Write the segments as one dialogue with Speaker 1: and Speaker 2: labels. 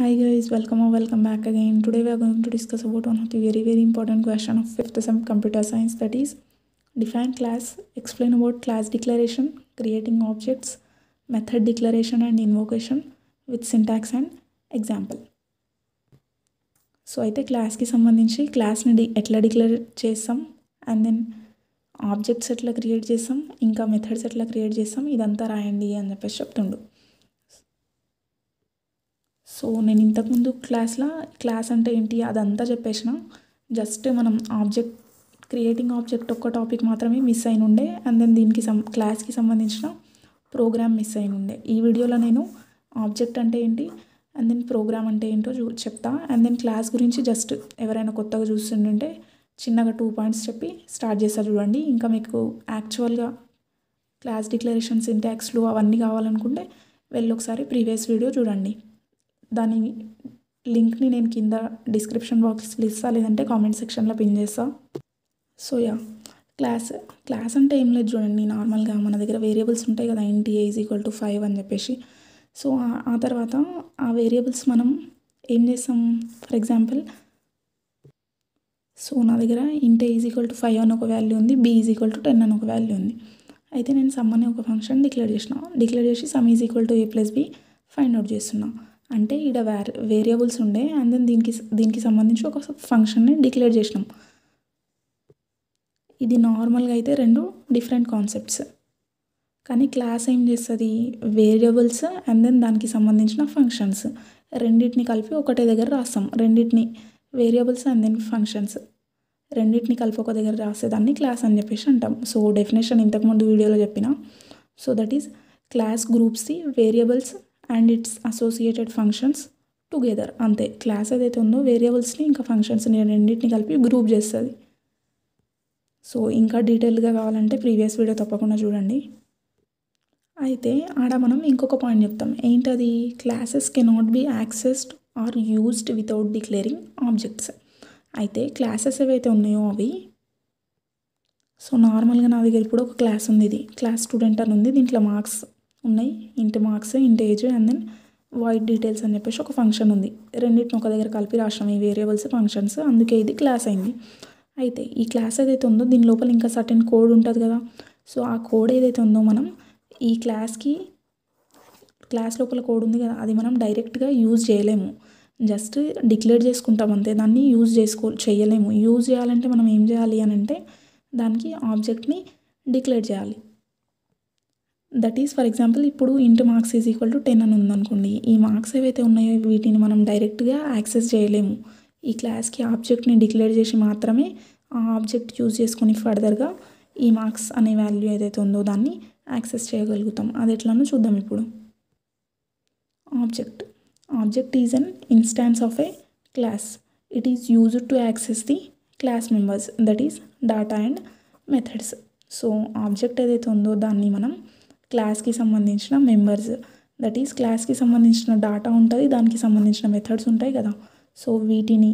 Speaker 1: Hi guys, welcome or welcome back again. Today we are going to discuss about one of the very very important question of fifth sem computer science that is define class, explain about class declaration, creating objects, method declaration and invocation with syntax and example. So అయితే క్లాస్కి సంబంధించి క్లాస్ని డి ఎట్లా declare చేస్తాం and then objects ఎట్లా create చేస్తాం ఇంకా మెథడ్స్ ఎట్లా క్రియేట్ చేస్తాం ఇదంతా రాయండి అని చెప్పేసి చెప్తుండు సో నేను ఇంతకుముందు క్లాస్లో క్లాస్ అంటే ఏంటి అదంతా చెప్పేసిన. జస్ట్ మనం ఆబ్జెక్ట్ క్రియేటింగ్ ఆబ్జెక్ట్ ఒక్క టాపిక్ మాత్రమే మిస్ అయిన ఉండే అండ్ దెన్ దీనికి సం క్లాస్కి సంబంధించిన ప్రోగ్రామ్ మిస్ అయిన ఉండే ఈ వీడియోలో నేను ఆబ్జెక్ట్ అంటే ఏంటి అండ్ దెన్ ప్రోగ్రామ్ అంటే ఏంటో చూ చెప్తా. అండ్ దెన్ క్లాస్ గురించి జస్ట్ ఎవరైనా కొత్తగా చూస్తుంటే చిన్నగా టూ పాయింట్స్ చెప్పి స్టార్ట్ చేస్తా చూడండి. ఇంకా మీకు యాక్చువల్గా క్లాస్ డిక్లరేషన్ సింటాక్స్లు అవన్నీ కావాలనుకుంటే వెళ్ళి ఒకసారి ప్రీవియస్ వీడియో చూడండి. దాని లింక్ని నేను కింద డిస్క్రిప్షన్ బాక్స్లో ఇస్తా లేదంటే కామెంట్ సెక్షన్లో పిన్ చేస్తా. So yeah. క్లాస్ క్లాస్ అంటే ఏం లేదు చూడండి నార్మల్గా మన దగ్గర వేరియబుల్స్ ఉంటాయి కదా ఇంటి ఈజ్ ఈక్వల్ టు ఫైవ్ అని చెప్పేసి. సో ఆ తర్వాత ఆ వేరియబుల్స్ మనం ఏం చేస్తాం? ఫర్ ఎగ్జాంపుల్ సో నా దగ్గర ఇంటే ఈజ్ ఈక్వల్ టు ఫైవ్ అని ఒక వాల్యూ ఉంది B is equal to ten అని ఒక వాల్యూ ఉంది. అయితే నేను సమ్ అనే ఒక ఫంక్షన్ డిక్లేర్ చేసిన డిక్లేర్ చేసి sum is equal to A plus B find out చేస్తున్నా. అంటే ఇక్కడ వేర్ వేరియబుల్స్ ఉండే అండ్ దెన్ దీనికి దీనికి సంబంధించి ఒక ఫంక్షన్ని డిక్లేర్ చేసినాం. ఇది నార్మల్గా అయితే రెండు డిఫరెంట్ కాన్సెప్ట్స్ కానీ క్లాస్ ఏం చేస్తుంది? వేరియబుల్స్ అండ్ దెన్ దానికి సంబంధించిన ఫంక్షన్స్ రెండింటిని కలిపి ఒకటే దగ్గర రాస్తాం. రెండింటిని వేరియబుల్స్ అండ్ దెన్ ఫంక్షన్స్ రెండింటిని కలిపి ఒక దగ్గర రాసేదాన్ని క్లాస్ అని చెప్పేసి అంటాం. సో డెఫినేషన్ ఇంతకుముందు వీడియోలో చెప్పిన. So that is class గ్రూప్స్ది variables and its associated functions together అంతే. క్లాస్ ఏదైతే ఉందో వేరియబుల్స్ని ఇంకా ఫంక్షన్స్ని రెండింటిని కలిపి గ్రూప్ చేస్తుంది. సో ఇంకా డీటెయిల్గా కావాలంటే ప్రీవియస్ వీడియో తప్పకుండా చూడండి. అయితే ఆడ మనం ఇంకొక పాయింట్ చెప్తాం. ఏంటది? Classes cannot be accessed or used without declaring objects అయితే క్లాసెస్ ఏవైతే ఉన్నాయో అవి సో నార్మల్గా నా దగ్గర ఇప్పుడు ఒక క్లాస్ ఉంది ఇది. క్లాస్ స్టూడెంట్ అని ఉంది. దీంట్లో మార్క్స్ ఉన్నాయి. Int marks int age and then weight details అని చెప్పేసి ఒక ఫంక్షన్ ఉంది. రెండింటిని ఒక దగ్గర కలిపి రాసినాం. ఈ వేరియబుల్స్ ఫంక్షన్స్ అందుకే ఇది క్లాస్ అయింది. అయితే ఈ క్లాస్ ఏదైతే ఉందో దీని లోపల ఇంకా సర్టెన్ కోడ్ ఉంటుంది కదా. సో ఆ కోడ్ ఏదైతే ఉందో మనం ఈ క్లాస్కి క్లాస్ లోపల కోడ్ ఉంది కదా అది మనం డైరెక్ట్గా యూజ్ చేయలేము. జస్ట్ డిక్లేర్ చేసుకుంటాం అంతే. దాన్ని యూజ్ చేసుకో చేయలేము. యూజ్ చేయాలంటే మనం ఏం చేయాలి అని అంటే దానికి ఆబ్జెక్ట్ని డిక్లేర్ చేయాలి. దట్ ఈస్ ఫర్ ఎగ్జాంపుల్ ఇప్పుడు int marks is equal to ten అని ఉందనుకోండి. ఈ మార్క్స్ ఏవైతే ఉన్నాయో వీటిని మనం డైరెక్ట్గా యాక్సెస్ చేయలేము. ఈ క్లాస్కి ఆబ్జెక్ట్ని డిక్లేర్ చేసి మాత్రమే ఆ ఆబ్జెక్ట్ యూజ్ చేసుకొని ఫర్దర్గా ఈ మార్క్స్ అనే వాల్యూ ఏదైతే ఉందో దాన్ని యాక్సెస్ చేయగలుగుతాం. అది ఎట్లానో చూద్దాం ఇప్పుడు. Object object is an instance of a class it is used to access the class members that is data and methods so object ఏదైతే ఉందో దాన్ని మనం క్లాస్కి సంబంధించిన మెంబర్స్. దట్ ఈస్ క్లాస్కి సంబంధించిన డాటా ఉంటుంది దానికి సంబంధించిన మెథడ్స్ ఉంటాయి కదా. సో వీటిని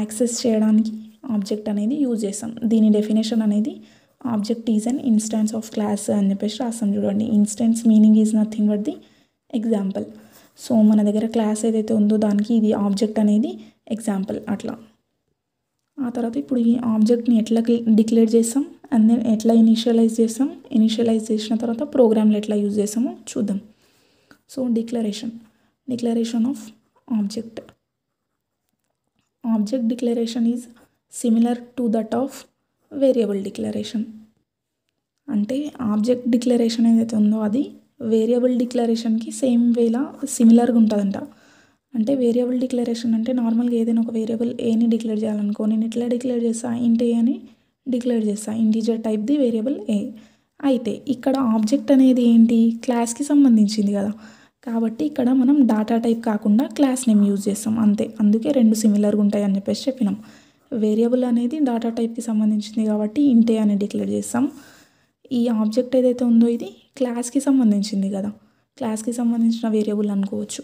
Speaker 1: యాక్సెస్ చేయడానికి ఆబ్జెక్ట్ అనేది యూజ్ చేస్తాం. దీని డెఫినేషన్ అనేది object is an instance of class అని చెప్పేసి రాస్తాం చూడండి. Instance meaning is nothing but the example. So మన దగ్గర క్లాస్ ఏదైతే ఉందో దానికి ఇది ఆబ్జెక్ట్ అనేది ఎగ్జాంపుల్ అట్లా. ఆ తర్వాత ఇప్పుడు ఈ ఆబ్జెక్ట్ని ఎట్లా డిక్లేర్ చేస్తాం? అండ్ దెన్ ఎట్లా ఇనిషియలైజ్ చేస్తాం? ఇనిషియలైజ్ చేసిన తర్వాత ప్రోగ్రామ్లు ఎట్లా యూజ్ చేస్తామో చూద్దాం. So declaration declaration of object object declaration is similar to that of variable declaration అంటే ఆబ్జెక్ట్ డిక్లరేషన్ ఏదైతే ఉందో అది వేరియబుల్ డిక్లరేషన్కి సేమ్ వేలా సిమిలర్గా ఉంటుందంట. అంటే వేరియబుల్ డిక్లరేషన్ అంటే నార్మల్గా ఏదైనా ఒక వేరియబుల్ ఏని డిక్లేర్ చేయాలనుకో నేను ఎట్లా డిక్లేర్ చేస్తా? ఏంటి అని డిక్లేర్ చేస్తా. Integer type the variable A అయితే ఇక్కడ ఆబ్జెక్ట్ అనేది ఏంటి? క్లాస్కి సంబంధించింది కదా. కాబట్టి ఇక్కడ మనం డాటా టైప్ కాకుండా క్లాస్ నేమ్ యూజ్ చేస్తాం. అంతే. అందుకే రెండు సిమిలర్గా ఉంటాయి అని చెప్పేసి చెప్పినాం. వేరియబుల్ అనేది డాటా టైప్కి సంబంధించింది కాబట్టి ఇంటే అని డిక్లేర్ చేస్తాం. ఈ ఆబ్జెక్ట్ ఏదైతే ఉందో ఇది క్లాస్కి సంబంధించింది కదా. క్లాస్కి సంబంధించిన వేరియబుల్ అనుకోవచ్చు.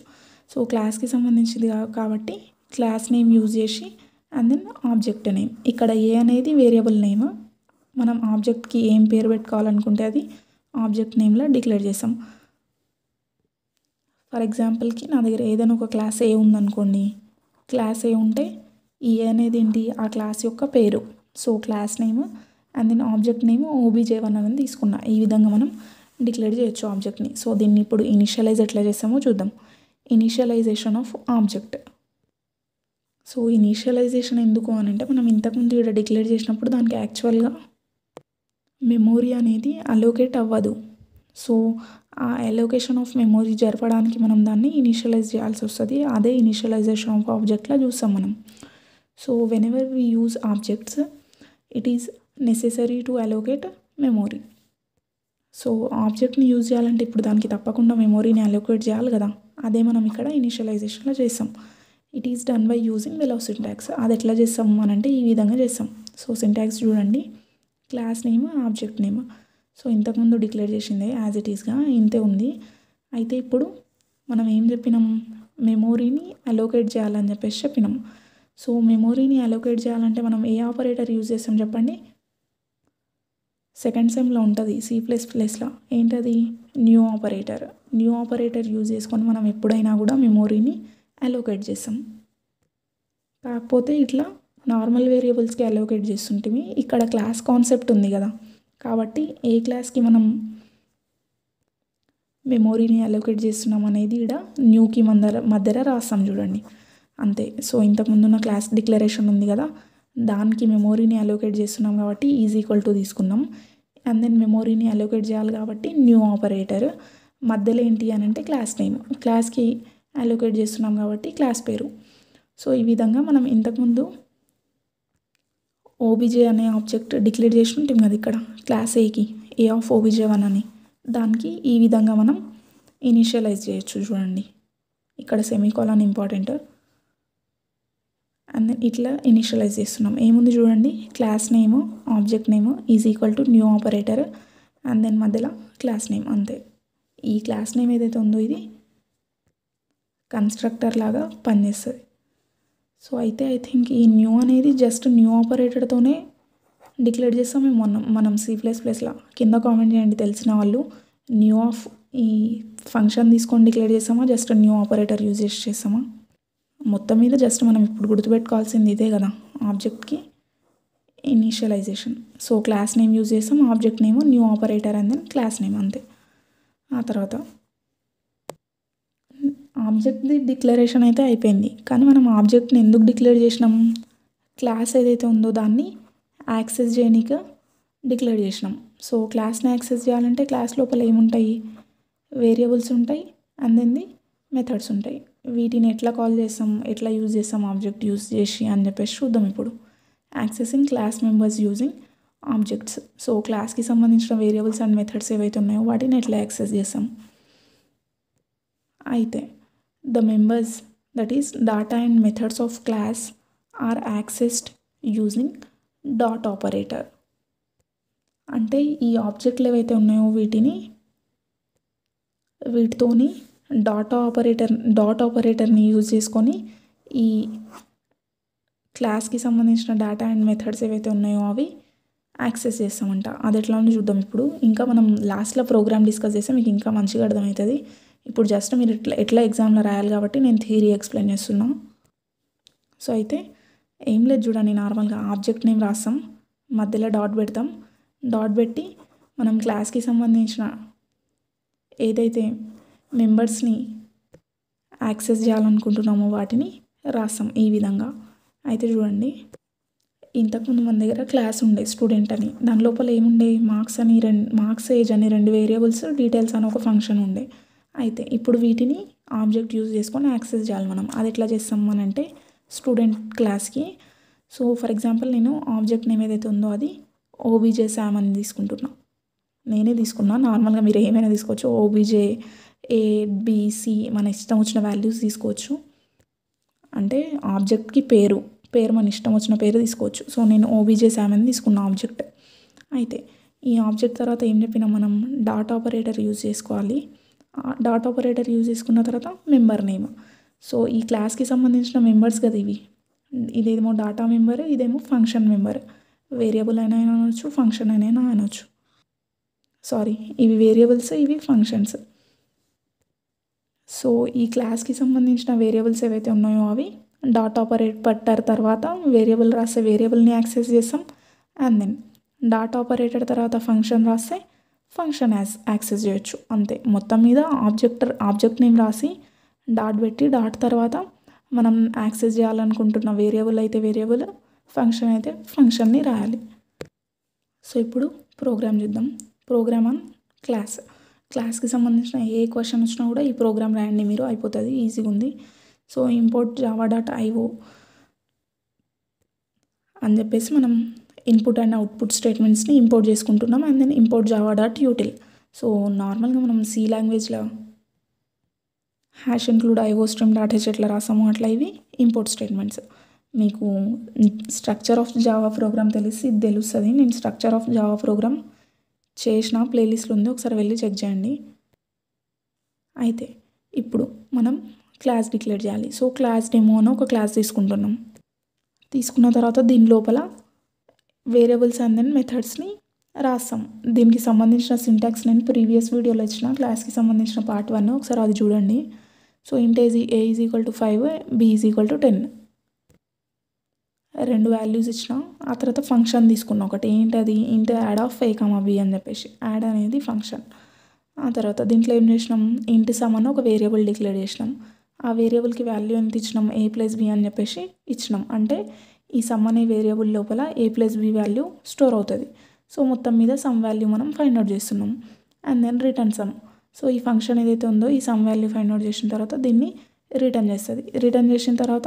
Speaker 1: సో క్లాస్కి సంబంధించింది కాబట్టి క్లాస్ నేమ్ యూజ్ చేసి అండ్ దెన్ ఆబ్జెక్ట్ నేమ్ ఇక్కడ ఏ అనేది వేరియబుల్ నేమ్ మనం ఆబ్జెక్ట్కి ఏం పేరు పెట్టుకోవాలనుకుంటే అది ఆబ్జెక్ట్ నేమ్లో డిక్లేర్ చేస్తాం. ఫర్ ఎగ్జాంపుల్కి నా దగ్గర ఏదైనా ఒక క్లాస్ ఏ ఉందనుకోండి. క్లాస్ ఏ ఉంటే ఈ అనేది ఏంటి? ఆ క్లాస్ యొక్క పేరు. So class name and then object name OBJ one అనేది తీసుకున్నా. ఈ విధంగా మనం డిక్లేర్ చేయొచ్చు ఆబ్జెక్ట్ని సో దీన్ని ఇప్పుడు ఇనిషియలైజ్ ఎట్లా చేస్తామో చూద్దాం. Initialization of object so initialization ఎందుకు అని అంటే మనం ఇంతకుముందు ఇక్కడ డిక్లేర్ చేసినప్పుడు దానికి యాక్చువల్గా మెమోరీ అనేది అలోకేట్ అవ్వదు. సో ఆ అలోకేషన్ ఆఫ్ మెమోరీ జరపడానికి మనం దాన్ని ఇనిషియలైజ్ చేయాల్సి వస్తుంది. అదే ఇనిషియలైజేషన్ ఆఫ్ ఆబ్జెక్ట్లా చూస్తాం మనం. So whenever we use objects it is necessary to allocate memory so ఆబ్జెక్ట్ని use చేయాలంటే ఇప్పుడు దానికి తప్పకుండా మెమోరీని అలోకేట్ చేయాలి కదా. అదే మనం ఇక్కడ ఇనిషియలైజేషన్లో చేస్తాం. It is done by using below syntax అది ఎట్లా చేస్తాం అనంటే అంటే ఈ విధంగా చేస్తాం. సో సింటాక్స్ చూడండి. Class name object name so ఇంతకుముందు డిక్లేర్ చేసిందే యాజ్ ఇట్ ఈస్గా ఇంతే ఉంది. అయితే ఇప్పుడు మనం ఏం చెప్పినాం? మెమోరీని అలోకేట్ చేయాలని చెప్పేసి చెప్పినాం. సో మెమోరీని అలోకేట్ చేయాలంటే మనం ఏ ఆపరేటర్ యూజ్ చేస్తాం చెప్పండి? సెకండ్ సెమ్లో ఉంటుంది సి ప్లస్ ప్లస్లో ఏంటది? New operator new operator use చేసుకొని మనం ఎప్పుడైనా కూడా మెమోరీని అలోకేట్ చేస్తాం. కాకపోతే ఇట్లా నార్మల్ వేరియబుల్స్కి అలోకేట్ చేస్తుంటే ఇక్కడ క్లాస్ కాన్సెప్ట్ ఉంది కదా. కాబట్టి ఏ క్లాస్కి మనం మెమోరీని అలోకేట్ చేస్తున్నాం అనేది ఇక్కడ న్యూకి మందర మధ్యలో రాస్తాం చూడండి. అంతే. సో ఇంతకుముందు ఉన్న క్లాస్ డిక్లరేషన్ ఉంది కదా. దానికి మెమోరీని అలోకేట్ చేస్తున్నాం కాబట్టి ఈజ్ ఈక్వల్ టు తీసుకున్నాం. అండ్ దెన్ మెమోరీని అలోకేట్ చేయాలి కాబట్టి న్యూ ఆపరేటర్ మధ్యలో ఏంటి అని అంటే క్లాస్ నేమ్ క్లాస్కి అలోకేట్ చేస్తున్నాం కాబట్టి క్లాస్ పేరు. సో ఈ విధంగా మనం ఇంతకుముందు ఓబీజే అనే ఆబ్జెక్ట్ డిక్లేర్ చేసి ఉంటాం కదా ఇక్కడ క్లాస్ ఏకి ఏ ఆఫ్ ఓబీజే వన్ అని. దానికి ఈ విధంగా మనం ఇనిషియలైజ్ చేయొచ్చు చూడండి. ఇక్కడ సెమీకాలన్ ఇంపార్టెంట్ అండ్ దెన్ ఇట్లా ఇనిషియలైజ్ చేస్తున్నాం. ఏముంది చూడండి? Class name object name is equal to new operator and then మధ్యలో క్లాస్ నేమ్ అంతే. ఈ క్లాస్ నేమ్ ఏదైతే ఉందో ఇది కన్స్ట్రక్టర్ లాగా పనిచేస్తుంది. సో అయితే ఐ థింక్ ఈ న్యూ అనేది జస్ట్ న్యూ ఆపరేటర్తోనే డిక్లేర్ చేస్తాం. మేము మొన్న మనం సి ప్లస్ ప్లస్లో కింద కామెంట్ చేయండి తెలిసిన వాళ్ళు. న్యూ ఆఫ్ ఈ ఫంక్షన్ తీసుకొని డిక్లేర్ చేస్తామా? జస్ట్ న్యూ ఆపరేటర్ యూజ్ చేసి చేస్తామా? మొత్తం మీద జస్ట్ మనం ఇప్పుడు గుర్తుపెట్టుకోవాల్సింది ఇదే కదా ఆబ్జెక్ట్కి initialization so class name use చేస్తాం object name new operator and then class name అంతే. ఆ తర్వాత ఆబ్జెక్ట్ది డిక్లరేషన్ అయితే అయిపోయింది. కానీ మనం ఆబ్జెక్ట్ని ఎందుకు డిక్లేర్ చేసినాం? క్లాస్ ఏదైతే ఉందో దాన్ని యాక్సెస్ చేయనీక డిక్లేర్ చేసినాం. సో క్లాస్ని యాక్సెస్ చేయాలంటే క్లాస్ లోపల ఏముంటాయి? వేరియబుల్స్ ఉంటాయి. అండ్ దెన్ ది మెథడ్స్ ఉంటాయి. వీటిని ఎట్లా కాల్ చేస్తాం? ఎట్లా యూజ్ చేస్తాం? ఆబ్జెక్ట్ యూజ్ చేసి అని చెప్పేసి చూద్దాం ఇప్పుడు. Accessing class members using objects. So క్లాస్కి సంబంధించిన వేరియబుల్స్ అండ్ మెథడ్స్ ఏవైతే ఉన్నాయో వాటిని ఎట్లా యాక్సెస్ చేస్తాం? అయితే the members that is data and methods of class are accessed using dot operator అంటే ఈ ఆబ్జెక్ట్లు ఏవైతే ఉన్నాయో వీటిని వీటితోని డాట్ ఆపరేటర్ డాట్ ఆపరేటర్ని యూజ్ చేసుకొని ఈ క్లాస్కి సంబంధించిన డేటా అండ్ మెథడ్స్ ఏవైతే ఉన్నాయో అవి యాక్సెస్ చేస్తామంట. అది ఎట్లా ఉందో చూద్దాం ఇప్పుడు. ఇంకా మనం లాస్ట్లో ప్రోగ్రామ్ డిస్కస్ చేస్తే మీకు ఇంకా మంచిగా అర్థమవుతుంది. ఇప్పుడు జస్ట్ మీరు ఎట్లా ఎట్లా ఎగ్జామ్లో రాయాలి కాబట్టి నేను థియరీ ఎక్స్ప్లెయిన్ చేస్తున్నా. సో అయితే ఏం లేదు చూడండి నార్మల్గా ఆబ్జెక్ట్ నేమ్ రాస్తాం మధ్యలో డాట్ పెడతాం. డాట్ పెట్టి మనం క్లాస్కి సంబంధించిన ఏదైతే మెంబర్స్ని యాక్సెస్ చేయాలనుకుంటున్నామో వాటిని రాస్తాం ఈ విధంగా. అయితే చూడండి ఇంతకుముందు మన దగ్గర క్లాస్ ఉండే స్టూడెంట్ అని. దాని లోపల ఏముండే? మార్క్స్ అని రెండు మార్క్స్ ఏజ్ అని రెండు వేరియబుల్స్ డీటెయిల్స్ అని ఒక ఫంక్షన్ ఉండే. అయితే ఇప్పుడు వీటిని ఆబ్జెక్ట్ యూజ్ చేసుకొని యాక్సెస్ చేయాలి మనం. అది ఎట్లా చేస్తాం అని అంటే స్టూడెంట్ క్లాస్కి. సో ఫర్ ఎగ్జాంపుల్ నేను ఆబ్జెక్ట్ నేమ్ ఏదైతే ఉందో అది ఓబీజే శామ్ అని తీసుకుంటున్నా. నేనే తీసుకున్నా. నార్మల్గా మీరు ఏమైనా తీసుకోవచ్చు. ఓబీజే ఏ బీసీ మన ఇష్టం వచ్చిన వాల్యూస్ తీసుకోవచ్చు. అంటే ఆబ్జెక్ట్కి పేరు పేరు మన ఇష్టం వచ్చిన పేరు తీసుకోవచ్చు. సో నేను ఓబీజే శామ్ అని తీసుకున్న ఆబ్జెక్ట్. అయితే ఈ ఆబ్జెక్ట్ తర్వాత ఏం చెప్పినా మనం? డాట్ ఆపరేటర్ యూజ్ చేసుకోవాలి. డాట్ ఆపరేటర్ యూజ్ చేసుకున్న తర్వాత మెంబర్ నేమ్ సో ఈ క్లాస్కి సంబంధించిన మెంబర్స్ కదా ఇవి. ఇదేమో డాటా మెంబర్ ఇదేమో ఫంక్షన్ మెంబర్ వేరియబుల్ అయినా అనొచ్చు ఫంక్షన్ అయినా అనొచ్చు. సారీ ఇవి వేరియబుల్స్ ఇవి ఫంక్షన్స్ సో ఈ క్లాస్కి సంబంధించిన వేరియబుల్స్ ఏవైతే ఉన్నాయో అవి డాట్ ఆపరేట్ పట్టారు తర్వాత వేరియబుల్ రాస్తే వేరియబుల్ని యాక్సెస్ చేస్తాం. అండ్ దెన్ డాట్ ఆపరేటర్ తర్వాత ఫంక్షన్ రాస్తే ఫంక్షన్ యాజ్ యాక్సెస్ చేయొచ్చు. అంతే. మొత్తం మీద ఆబ్జెక్టర్ ఆబ్జెక్ట్ నేమ్ రాసి డాట్ పెట్టి డాట్ తర్వాత మనం యాక్సెస్ చేయాలనుకుంటున్న వేరియబుల్ అయితే వేరియబుల్ ఫంక్షన్ అయితే ఫంక్షన్ని రాయాలి. సో ఇప్పుడు ప్రోగ్రామ్ చూద్దాం. ప్రోగ్రామ్ ఆన్ క్లాస్ క్లాస్కి సంబంధించిన ఏ క్వశ్చన్ వచ్చినా కూడా ఈ ప్రోగ్రామ్ రాయండి మీరు. అయిపోతుంది. ఈజీగా ఉంది. So import Java dot IO అని చెప్పేసి మనం ఇన్పుట్ అండ్ అవుట్పుట్ స్టేట్మెంట్స్ని ఇంపోర్ట్ చేసుకుంటున్నాం and then import Java dot util so నార్మల్గా మనం సి లాంగ్వేజ్లో hash include IO stream dot H ఎట్లా రాసాము అట్లా ఇవి ఇంపోర్ట్ స్టేట్మెంట్స్ మీకు స్ట్రక్చర్ ఆఫ్ జావా ప్రోగ్రామ్ తెలిసి ఇది తెలుస్తుంది. నేను స్ట్రక్చర్ ఆఫ్ జావా ప్రోగ్రామ్ చేసిన ప్లేలిస్ట్లో ఉంది. ఒకసారి వెళ్ళి చెక్ చేయండి. అయితే ఇప్పుడు మనం క్లాస్ డిక్లేర్ చేయాలి. సో క్లాస్ డెమో అని ఒక క్లాస్ తీసుకుంటున్నాం. తీసుకున్న తర్వాత దీని లోపల వేరియబుల్స్ అండ్ దెన్ మెథడ్స్ని రాస్తాం దీనికి సంబంధించిన సింటాక్స్ నేను ప్రీవియస్ వీడియోలో ఇచ్చిన క్లాస్కి సంబంధించిన పార్ట్ వన్ ఒకసారి అది చూడండి. So int age a is equal to five b is equal to ten రెండు వాల్యూస్ ఇచ్చిన ఆ తర్వాత ఫంక్షన్ తీసుకున్నాం ఒకటి. ఏంటది? Int add of a comma b అని చెప్పేసి. యాడ్ అనేది ఫంక్షన్ ఆ తర్వాత దీంట్లో ఏం చేసినాం? ఇంటి సమ్ అని ఒక వేరియబుల్ డిక్లేర్ చేసినాం. ఆ వేరియబుల్కి వాల్యూ ఎంత ఇచ్చినాం? ఏ ప్లస్ బి అని చెప్పేసి ఇచ్చినాం. అంటే ఈ సమ్ అనే వేరియబుల్ లోపల a plus b value store అవుతుంది. సో మొత్తం మీద సమ్ వాల్యూ మనం ఫైండ్ అవుట్ చేస్తున్నాం. And then return sum so ఈ ఫంక్షన్ ఏదైతే ఉందో ఈ సమ్ వాల్యూ ఫైండ్ అవుట్ చేసిన తర్వాత దీన్ని రిటర్న్ చేస్తుంది. రిటర్న్ చేసిన తర్వాత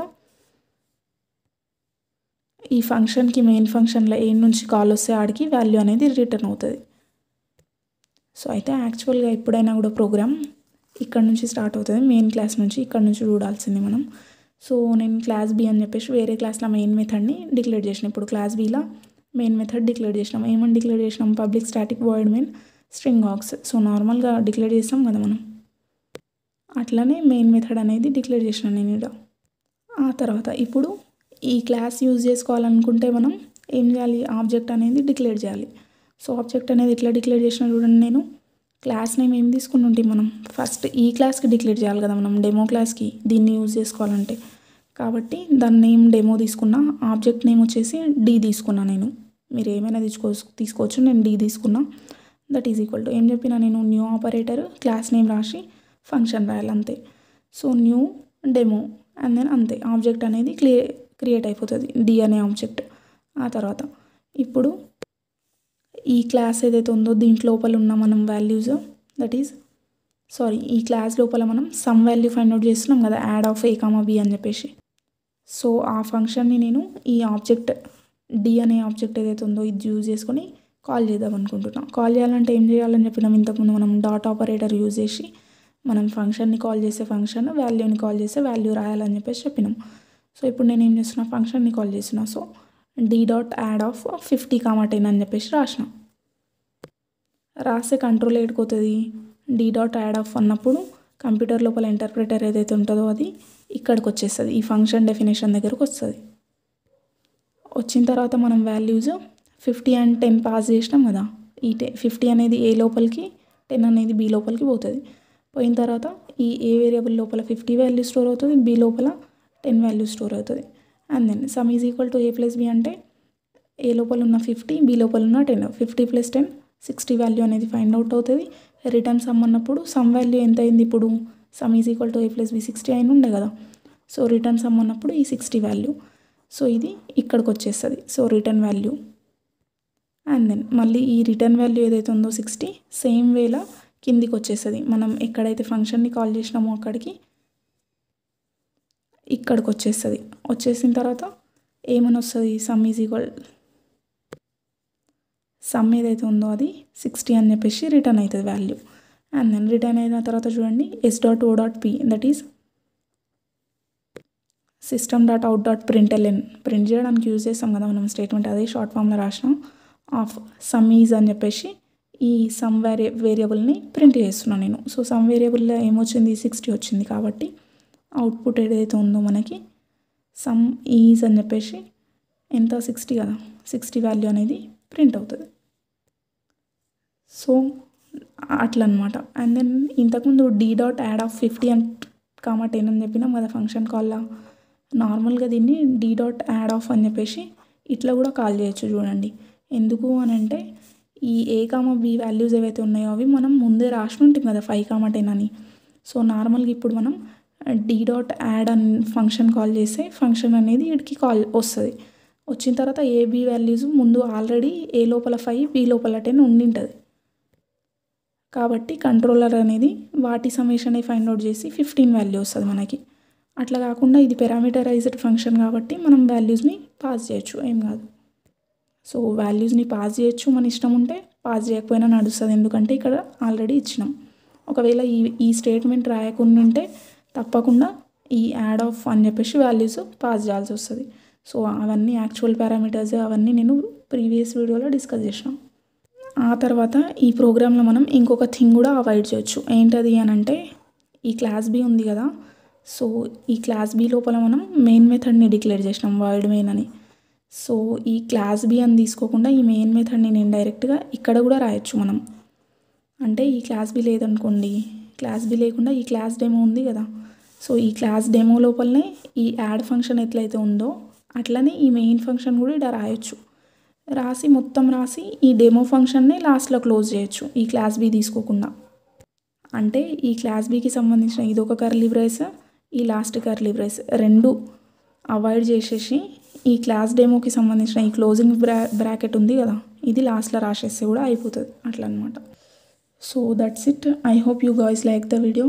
Speaker 1: ఈ ఫంక్షన్కి మెయిన్ ఫంక్షన్లో ఏ నుంచి కాల్ వస్తే ఆడికి వాల్యూ అనేది రిటర్న్ అవుతుంది. సో అయితే యాక్చువల్గా ఎప్పుడైనా కూడా ప్రోగ్రామ్ ఇక్కడ నుంచి స్టార్ట్ అవుతుంది. మెయిన్ క్లాస్ నుంచి ఇక్కడ నుంచి చూడాల్సింది మనం. సో నేను క్లాస్ బి అని చెప్పేసి వేరే క్లాస్లో మెయిన్ మెథడ్ని డిక్లేర్ చేసిన. ఇప్పుడు క్లాస్ బీలో మెయిన్ మెథడ్ డిక్లేర్ చేసినాం. ఏమని డిక్లేర్ చేసినాం? Public static void main string args. So నార్మల్గా డిక్లేర్ చేస్తాం కదా మనం. అట్లనే మెయిన్ మెథడ్ అనేది డిక్లేర్ చేసినాను నేను ఇక్కడ ఆ తర్వాత ఇప్పుడు ఈ క్లాస్ యూజ్ చేసుకోవాలనుకుంటే మనం ఏం చేయాలి? ఆబ్జెక్ట్ అనేది డిక్లేర్ చేయాలి. సో ఆబ్జెక్ట్ అనేది ఎట్లా డిక్లేర్ చేసిన చూడండి నేను. క్లాస్ నేమ్ ఏం తీసుకుని ఉంటే మనం ఫస్ట్ ఈ క్లాస్కి డిక్లేర్ చేయాలి కదా మనం డెమో క్లాస్కి దీన్ని యూజ్ చేసుకోవాలంటే. కాబట్టి దాని నేమ్ డెమో తీసుకున్నా ఆబ్జెక్ట్ నేమ్ వచ్చేసి డి తీసుకున్నా నేను. మీరు ఏమైనా తీసుకో తీసుకోవచ్చు నేను డి తీసుకున్నా. దట్ ఈజ్ ఈక్వల్ టు ఏం చెప్పినా నేను న్యూ ఆపరేటర్ క్లాస్ నేమ్ రాసి ఫంక్షన్ రాయాలి అంతే. So new demo and then అంతే. ఆబ్జెక్ట్ అనేది క్లియర్ క్రియేట్ అయిపోతుంది. డి అనే ఆబ్జెక్ట్. ఆ తర్వాత ఇప్పుడు ఈ క్లాస్ ఏదైతే ఉందో దీంట్ లోపల ఉన్న మనం వాల్యూస్ దట్ ఈజ్ సారీ ఈ క్లాస్ లోపల మనం సమ్ వాల్యూ ఫైండ్ అవుట్ చేస్తున్నాం కదా add of a comma b అని చెప్పేసి. సో ఆ ఫంక్షన్ని నేను ఈ ఆబ్జెక్ట్ డి అనే ఆబ్జెక్ట్ ఏదైతే ఉందో ఇది యూజ్ చేసుకొని కాల్ చేద్దాం అనుకుంటున్నాం. కాల్ చేయాలంటే ఏం చేయాలని చెప్పినాం? ఇంతకుముందు మనం డాట్ ఆపరేటర్ యూజ్ చేసి మనం ఫంక్షన్ని కాల్ చేసే ఫంక్షన్ వాల్యూని కాల్ చేసే వాల్యూ రాయాలని చెప్పేసి చెప్పినాం. సో ఇప్పుడు నేను ఏం చేస్తున్నా? ఫంక్షన్ని కాల్ చేస్తున్నా. So d dot add of fifty comma ten అని చెప్పేసి రాసిన. రాసే కంట్రోల్ ఏడుకోతుంది డి డాట్ యాడ్ ఆఫ్ అన్నప్పుడు కంప్యూటర్ లోపల ఇంటర్ప్రిటర్ ఏదైతే ఉంటుందో అది ఇక్కడికి వచ్చేస్తుంది ఈ ఫంక్షన్ డెఫినేషన్ దగ్గరకు వస్తుంది వచ్చిన తర్వాత మనం values fifty and ten pass చేసినాం కదా. ఈ టె ఫిఫ్టీ అనేది ఏ లోపలికి టెన్ అనేది బి లోపలికి పోతుంది. పోయిన తర్వాత ఈ ఏ వేరియబుల్ లోపల ఫిఫ్టీ వాల్యూ స్టోర్ అవుతుంది బి లోపల టెన్ వాల్యూ స్టోర్ అవుతుంది. And then sum is equal to a plus b అంటే ఏ లోపల ఉన్న ఫిఫ్టీ బి లోపల ఉన్న ten fifty plus ten sixty value అనేది ఫైండ్ అవుట్ అవుతుంది. రిటర్న్ సమ్ అన్నప్పుడు సమ్ వాల్యూ ఎంత అయింది ఇప్పుడు? Sum is equal to a plus b sixty అయిన ఉండే కదా. సో రిటర్న్ సమ్ అన్నప్పుడు ఈ సిక్స్టీ వాల్యూ సో ఇది ఇక్కడికి వచ్చేస్తుంది. So return value and then మళ్ళీ ఈ రిటర్న్ వాల్యూ ఏదైతే ఉందో సిక్స్టీ సేమ్ వేలా కిందికి వచ్చేస్తుంది. మనం ఎక్కడైతే ఫంక్షన్ని కాల్ చేసినామో అక్కడికి ఇక్కడికి వచ్చేస్తుంది వచ్చేసిన తర్వాత ఏమని వస్తుంది సమ్ ఈజ్ ఈక్వల్ సమ్ ఏదైతే ఉందో అది సిక్స్టీ అని చెప్పేసి రిటర్న్ అవుతుంది వాల్యూ. అండ్ దెన్ రిటర్న్ అయిన తర్వాత చూడండి S dot O dot P that is system dot out dot print LN print చేయడానికి యూజ్ చేస్తాం కదా మనం స్టేట్మెంట్ అదే షార్ట్ ఫామ్లో రాసినాం. ఆఫ్ సమ్ ఈజ్ అని చెప్పేసి ఈ సమ్ వేరియే వేరియబుల్ని ప్రింట్ చేస్తున్నాను నేను. సో సమ్ వేరియబుల్లో ఏమొచ్చింది? సిక్స్టీ వచ్చింది కాబట్టి అవుట్పుట్ ఏదైతే ఉందో మనకి సమ్ ఈజ్ అని చెప్పేసి ఎంత? సిక్స్టీ కదా. సిక్స్టీ వాల్యూ అనేది ప్రింట్ అవుతుంది. సో అట్లా అనమాట అండ్ దెన్ ఇంతకుముందు d dot add of fifty and comma ten అని చెప్పినాం కదా ఫంక్షన్ కాల్లో నార్మల్గా దీన్ని డీ డాట్ యాడ్ ఆఫ్ అని చెప్పేసి ఇట్లా కూడా కాల్ చేయొచ్చు చూడండి. ఎందుకు అని అంటే ఈ ఏ కామా బి వాల్యూస్ ఏవైతే ఉన్నాయో అవి మనం ముందే రాసి ఉంటాం కదా ఫైవ్ కామా టెన్ అని. సో నార్మల్గా ఇప్పుడు మనం డీ డాట్ యాడ్ అని ఫంక్షన్ కాల్ చేస్తే ఫంక్షన్ అనేది వీటికి కాల్ వస్తుంది. వచ్చిన తర్వాత ఏబి వాల్యూస్ ముందు ఆల్రెడీ ఏ లోపల ఫైవ్ బి లోపల టెన్ ఉండింటుంది. కాబట్టి కంట్రోలర్ అనేది వాటి సమేషనే ఫైండ్ అవుట్ చేసి ఫిఫ్టీన్ వాల్యూ వస్తుంది మనకి. అట్లా కాకుండా ఇది పెరామీటరైజ్డ్ ఫంక్షన్ కాబట్టి మనం వాల్యూస్ని పాస్ చేయొచ్చు ఏం కాదు. సో వాల్యూస్ని పాస్ చేయొచ్చు మన ఇష్టం ఉంటే పాస్ చేయకపోయినా నడుస్తుంది. ఎందుకంటే ఇక్కడ ఆల్రెడీ ఇచ్చినాం. ఒకవేళ ఈ ఈ స్టేట్మెంట్ రాయకుండా ఉంటే తప్పకుండా ఈ యాడ్ ఆఫ్ అని చెప్పేసి వాల్యూస్ పాస్ చేయాల్సి వస్తుంది. సో అవన్నీ యాక్చువల్ పారామీటర్స్ అవన్నీ నేను ప్రీవియస్ వీడియోలో డిస్కస్ చేసిన. ఆ తర్వాత ఈ ప్రోగ్రాంలో మనం ఇంకొక థింగ్ కూడా అవాయిడ్ చేయొచ్చు. ఏంటది అని అంటే ఈ క్లాస్ బి ఉంది కదా సో ఈ క్లాస్ బి లోపల మనం మెయిన్ మెథడ్ని డిక్లేర్ చేసినాం వర్డ్ మెయిన్ అని. సో ఈ క్లాస్ బి అని తీసుకోకుండా ఈ మెయిన్ మెథడ్ని నేను డైరెక్ట్గా ఇక్కడ కూడా రాయొచ్చు మనం. అంటే ఈ క్లాస్ బి లేదనుకోండి క్లాస్ బి లేకుండా ఈ క్లాస్ డెమో ఉంది కదా సో ఈ క్లాస్ డెమో లోపలనే ఈ యాడ్ ఫంక్షన్ ఎట్లయితే ఉందో అట్లనే ఈ మెయిన్ ఫంక్షన్ కూడా ఇక్కడ రాయొచ్చు. రాసి మొత్తం రాసి ఈ డెమో ఫంక్షన్నే లాస్ట్లో క్లోజ్ చేయొచ్చు ఈ క్లాస్ బి తీసుకోకుండా. అంటే ఈ క్లాస్ బికి సంబంధించిన ఇదొక కర్లీ బ్రేస్ ఈ లాస్ట్ కర్లీ బ్రేస్ రెండు అవాయిడ్ చేసేసి ఈ క్లాస్ డెమోకి సంబంధించిన ఈ క్లోజింగ్ బ్రా బ్రాకెట్ ఉంది కదా ఇది లాస్ట్లో రాసేస్తే కూడా అయిపోతుంది అట్లా అనమాట so that's it I hope you guys like the video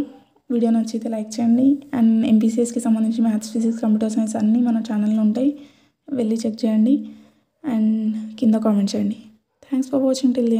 Speaker 1: video నచ్చితే లైక్ చేయండి. అండ్ ఎంపీసీఎస్కి సంబంధించి మ్యాథ్స్ ఫిజిక్స్ కంప్యూటర్ సైన్స్ అన్నీ మన ఛానల్లో ఉంటాయి. వెళ్ళి చెక్ చేయండి. అండ్ కింద కామెంట్ చేయండి. Thanks for watching till the